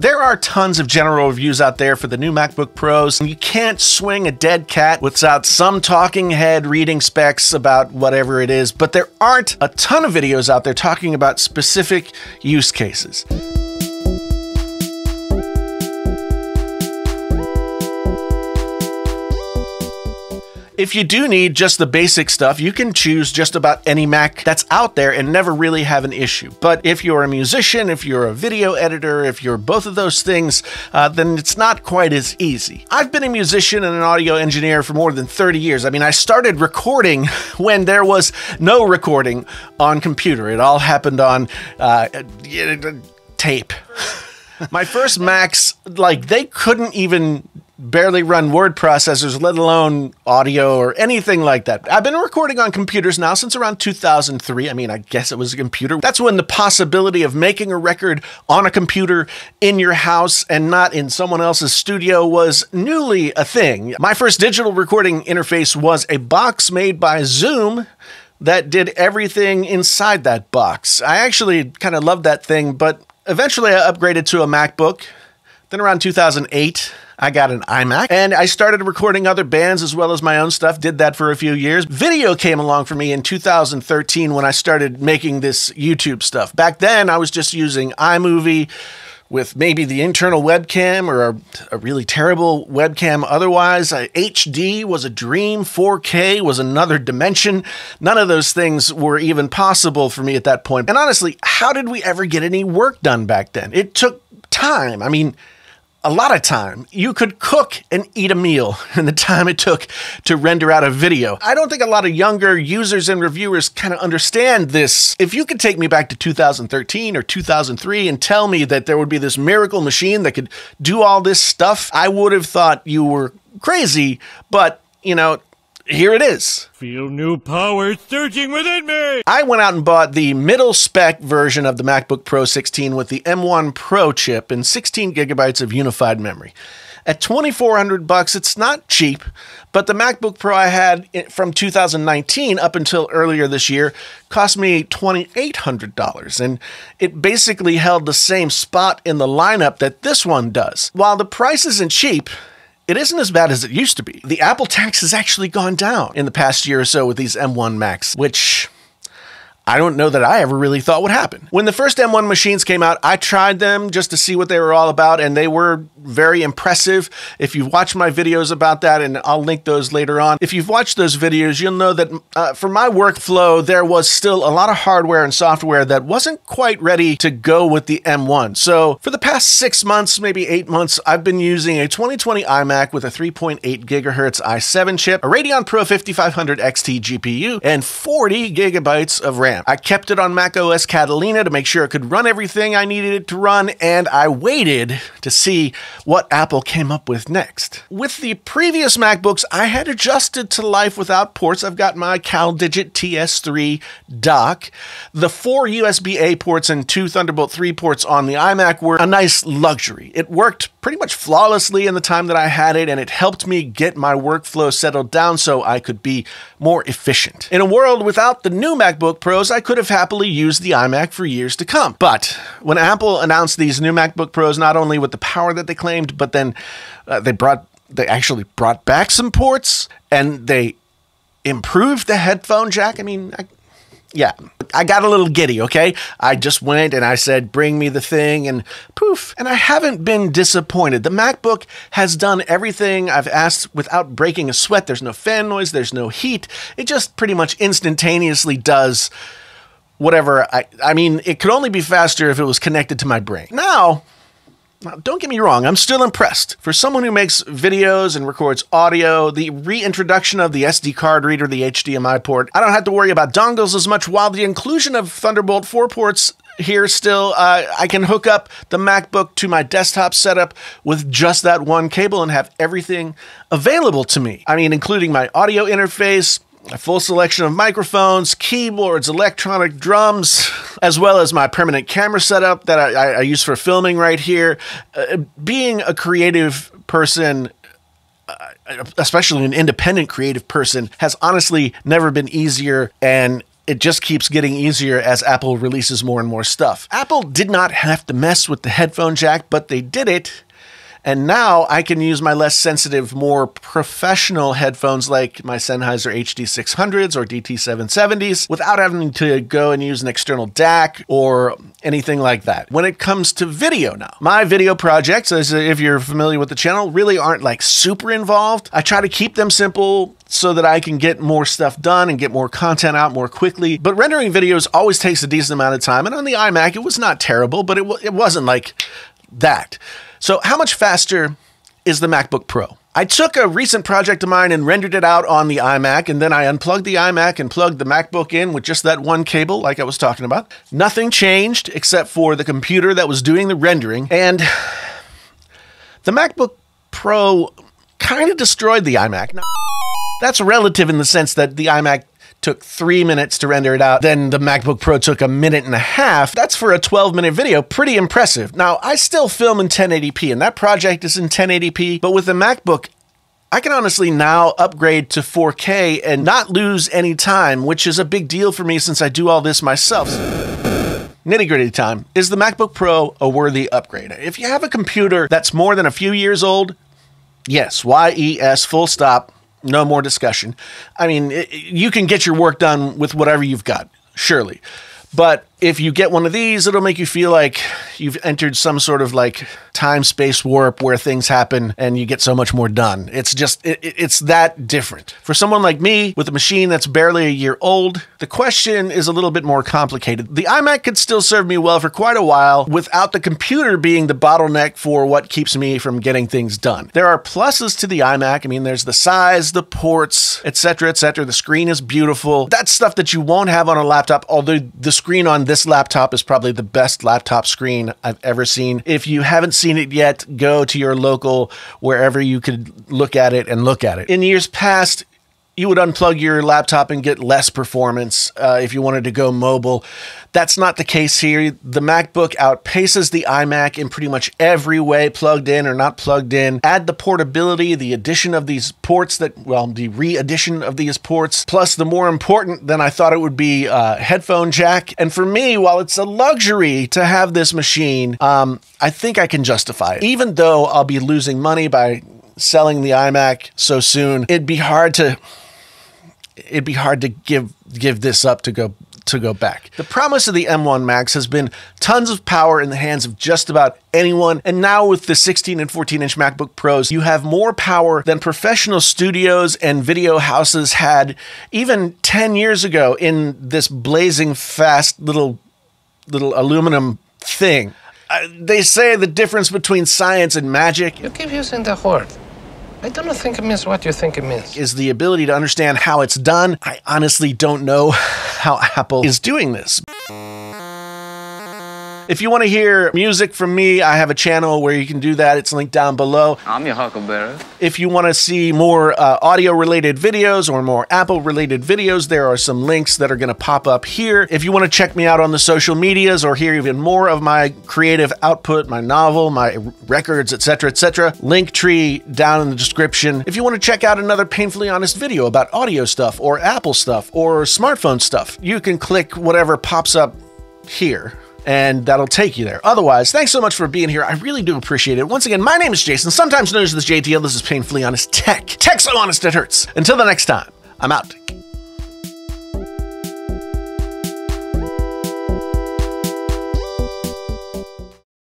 There are tons of general reviews out there for the new MacBook Pros. and You can't swing a dead cat without some talking head reading specs about whatever it is, but there aren't a ton of videos out there talking about specific use cases. If you do need just the basic stuff, you can choose just about any Mac that's out there and never really have an issue. But if you're a musician, if you're a video editor, if you're both of those things, uh, then it's not quite as easy. I've been a musician and an audio engineer for more than 30 years. I mean, I started recording when there was no recording on computer. It all happened on uh, tape. My first Macs, like, they couldn't even barely run word processors, let alone audio or anything like that. I've been recording on computers now since around 2003. I mean, I guess it was a computer. That's when the possibility of making a record on a computer in your house and not in someone else's studio was newly a thing. My first digital recording interface was a box made by Zoom that did everything inside that box. I actually kind of loved that thing, but eventually I upgraded to a MacBook. Then around 2008, I got an iMac and I started recording other bands as well as my own stuff. Did that for a few years. Video came along for me in 2013 when I started making this YouTube stuff. Back then, I was just using iMovie with maybe the internal webcam or a, a, really terrible webcam otherwise. HD was a dream, 4K was another dimension. None of those things were even possible for me at that point. And honestly, how did we ever get any work done back then? It took time. I mean, a lot of time. You could cook and eat a meal in the time it took to render out a video. I don't think a lot of younger users and reviewers kind of understand this. If you could take me back to 2013 or 2003 and tell me that there would be this miracle machine that could do all this stuff, I would have thought you were crazy. But, you know, here it is. Feel new power surging within me. I went out and bought the middle spec version of the MacBook Pro 16 with the M1 Pro chip and 16 gigabytes of unified memory. At 2400 bucks, it's not cheap, but the MacBook Pro I had from 2019 up until earlier this year cost me $2800 and it basically held the same spot in the lineup that this one does. While the price isn't cheap, it isn't as bad as it used to be. The Apple tax has actually gone down in the past year or so with these M1 Macs, which I don't know that I ever really thought would happen. When the first M1 machines came out, I tried them just to see what they were all about, and they were very impressive. If you've watched my videos about that, and I'll link those later on, if you've watched those videos, you'll know that uh, for my workflow, there was still a lot of hardware and software that wasn't quite ready to go with the M1. So for the past six months, maybe eight months, I've been using a 2020 iMac with a 3.8 gigahertz i7 chip, a Radeon Pro 5500 XT GPU, and 40 gigabytes of RAM. I kept it on Mac OS Catalina to make sure it could run everything I needed it to run, and I waited to see what Apple came up with next. With the previous MacBooks, I had adjusted to life without ports. I've got my CalDigit TS3 dock. The four USB A ports and two Thunderbolt 3 ports on the iMac were a nice luxury. It worked pretty much flawlessly in the time that I had it, and it helped me get my workflow settled down so I could be more efficient. In a world without the new MacBook Pros, I could have happily used the iMac for years to come. But when Apple announced these new MacBook Pros, not only with the power that they claimed, but then uh, they brought they actually brought back some ports and they improved the headphone jack. I mean, I, yeah, I got a little giddy, okay? I just went and I said, bring me the thing, and poof. And I haven't been disappointed. The MacBook has done everything I've asked without breaking a sweat. There's no fan noise, there's no heat. It just pretty much instantaneously does whatever. I, I mean, it could only be faster if it was connected to my brain. Now, now, don't get me wrong, I'm still impressed. For someone who makes videos and records audio, the reintroduction of the SD card reader, the HDMI port, I don't have to worry about dongles as much, while the inclusion of Thunderbolt 4 ports here still, uh, I can hook up the MacBook to my desktop setup with just that one cable and have everything available to me. I mean, including my audio interface, a full selection of microphones, keyboards, electronic drums, as well as my permanent camera setup that I, I use for filming right here. Uh, being a creative person, uh, especially an independent creative person, has honestly never been easier. And it just keeps getting easier as Apple releases more and more stuff. Apple did not have to mess with the headphone jack, but they did it and now I can use my less sensitive, more professional headphones like my Sennheiser HD600s or DT770s without having to go and use an external DAC or anything like that. When it comes to video now, my video projects, as if you're familiar with the channel, really aren't like super involved. I try to keep them simple so that I can get more stuff done and get more content out more quickly. But rendering videos always takes a decent amount of time. And on the iMac, it was not terrible, but it, it wasn't like that. So, how much faster is the MacBook Pro? I took a recent project of mine and rendered it out on the iMac, and then I unplugged the iMac and plugged the MacBook in with just that one cable, like I was talking about. Nothing changed except for the computer that was doing the rendering, and the MacBook Pro kind of destroyed the iMac. Now, that's relative in the sense that the iMac took three minutes to render it out. Then the MacBook Pro took a minute and a half. That's for a 12 minute video. Pretty impressive. Now, I still film in 1080p, and that project is in 1080p, but with the MacBook, I can honestly now upgrade to 4K and not lose any time, which is a big deal for me since I do all this myself. Nitty gritty time. Is the MacBook Pro a worthy upgrade? If you have a computer that's more than a few years old, yes, YES, full stop no more discussion. I mean, it, you can get your work done with whatever you've got, surely. But if you get one of these, it'll make you feel like you've entered some sort of like time space warp where things happen and you get so much more done. It's just, it, it's that different. For someone like me with a machine that's barely a year old, the question is a little bit more complicated. The iMac could still serve me well for quite a while without the computer being the bottleneck for what keeps me from getting things done. There are pluses to the iMac. I mean, there's the size, the ports, etc., etc. The screen is beautiful. That's stuff that you won't have on a laptop, although the screen on this laptop is probably the best laptop screen I've ever seen. If you haven't seen it yet, go to your local wherever you could look at it and look at it. In years past, you would unplug your laptop and get less performance uh, if you wanted to go mobile. That's not the case here. The MacBook outpaces the iMac in pretty much every way, plugged in or not plugged in. Add the portability, the addition of these ports that, well, the re addition of these ports, plus the more important than I thought it would be uh, headphone jack. And for me, while it's a luxury to have this machine, um, I think I can justify it. Even though I'll be losing money by selling the iMac so soon, it'd be hard to it'd be hard to give give this up to go to go back. The promise of the M1 Max has been tons of power in the hands of just about anyone, and now with the 16 and 14 inch MacBook Pros, you have more power than professional studios and video houses had even 10 years ago in this blazing fast little little aluminum thing. Uh, they say the difference between science and magic. You keep using the word. I don't think it means what you think it means. Is the ability to understand how it's done. I honestly don't know how Apple is doing this. If you want to hear music from me, I have a channel where you can do that. It's linked down below. I'm your huckleberry. If you want to see more uh, audio related videos or more Apple related videos, there are some links that are going to pop up here. If you want to check me out on the social medias or hear even more of my creative output, my novel, my records, etc., etc., Linktree down in the description. If you want to check out another painfully honest video about audio stuff or Apple stuff or smartphone stuff, you can click whatever pops up here and that'll take you there. Otherwise, thanks so much for being here. I really do appreciate it. Once again, my name is Jason, sometimes known as this JTL. This is Painfully Honest Tech. Tech so honest it hurts. Until the next time, I'm out.